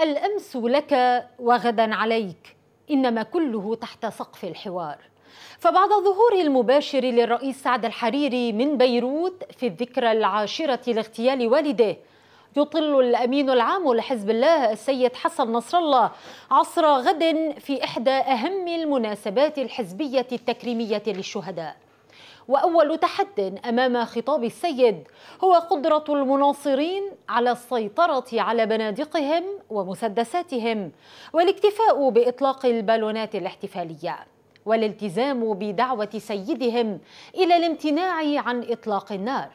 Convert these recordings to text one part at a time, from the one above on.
الأمس لك وغدا عليك إنما كله تحت سقف الحوار. فبعد الظهور المباشر للرئيس سعد الحريري من بيروت في الذكرى العاشرة لاغتيال والده يطل الأمين العام لحزب الله السيد حسن نصر الله عصر غد في إحدى أهم المناسبات الحزبية التكريمية للشهداء. وأول تحد أمام خطاب السيد هو قدرة المناصرين على السيطرة على بنادقهم ومسدساتهم والاكتفاء بإطلاق البالونات الاحتفالية والالتزام بدعوة سيدهم إلى الامتناع عن إطلاق النار.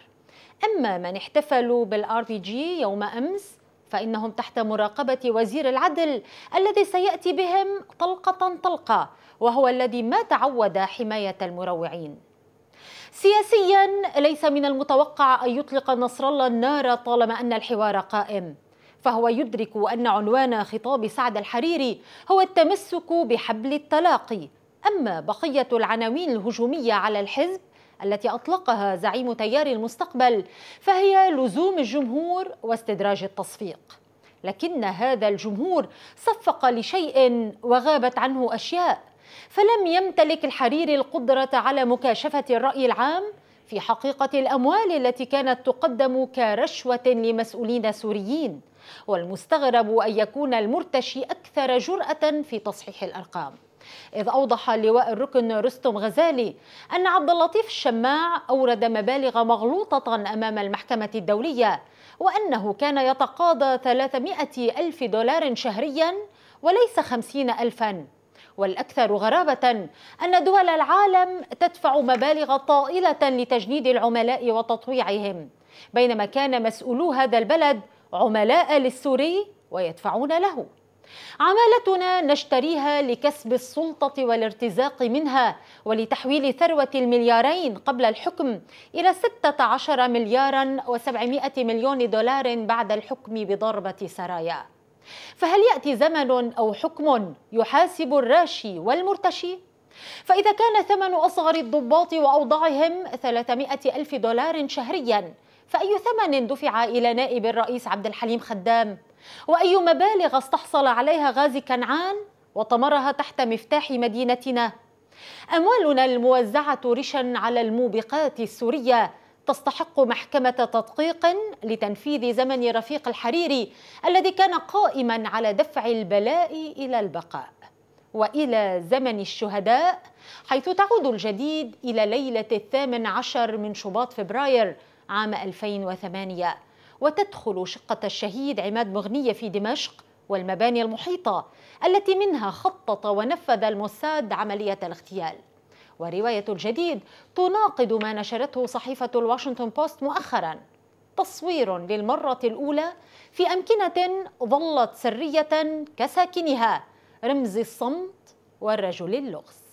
أما من احتفلوا بال RPG يوم أمس فإنهم تحت مراقبة وزير العدل الذي سيأتي بهم طلقة طلقة وهو الذي ما تعود حماية المروعين. سياسيا ليس من المتوقع أن يطلق نصر الله النار طالما أن الحوار قائم. فهو يدرك أن عنوان خطاب سعد الحريري هو التمسك بحبل التلاقي. أما بقية العناوين الهجومية على الحزب التي أطلقها زعيم تيار المستقبل فهي لزوم الجمهور واستدراج التصفيق. لكن هذا الجمهور صفق لشيء وغابت عنه أشياء. فلم يمتلك الحريري القدرة على مكاشفة الرأي العام في حقيقة الأموال التي كانت تقدم كرشوة لمسؤولين سوريين والمستغرب أن يكون المرتشي أكثر جرأة في تصحيح الأرقام. إذ أوضح لواء الركن رستم غزالي أن عبد اللطيف الشماع أورد مبالغ مغلوطة أمام المحكمة الدولية وأنه كان يتقاضى 300 ألف دولار شهريا وليس 50 ألفا. والأكثر غرابة أن دول العالم تدفع مبالغ طائلة لتجنيد العملاء وتطويعهم بينما كان مسؤولو هذا البلد عملاء للسوري ويدفعون له. عمالتنا نشتريها لكسب السلطة والارتزاق منها ولتحويل ثروة المليارين قبل الحكم إلى 16 مليارا و700 مليون دولار بعد الحكم بضربة سرايا. فهل يأتي زمن أو حكم يحاسب الراشي والمرتشي؟ فإذا كان ثمن أصغر الضباط وأوضاعهم 300 ألف دولار شهريا فأي ثمن دفع إلى نائب الرئيس عبد الحليم خدام؟ وأي مبالغ استحصل عليها غازي كنعان وطمرها تحت مفتاح مدينتنا؟ أموالنا الموزعة رشا على الموبقات السورية تستحق محكمة تدقيق لتنفيذ زمن رفيق الحريري الذي كان قائما على دفع البلاء إلى البقاء وإلى زمن الشهداء حيث تعود الجديد إلى ليلة الثامن عشر من شباط فبراير عام 2008 وتدخل شقة الشهيد عماد مغنية في دمشق والمباني المحيطة التي منها خطط ونفذ الموساد عملية الاغتيال. ورواية الجديد تناقض ما نشرته صحيفة الواشنطن بوست مؤخرا. تصوير للمرة الأولى في أمكنة ظلت سرية كساكنها رمز الصمت والرجل اللغز.